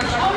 Oh.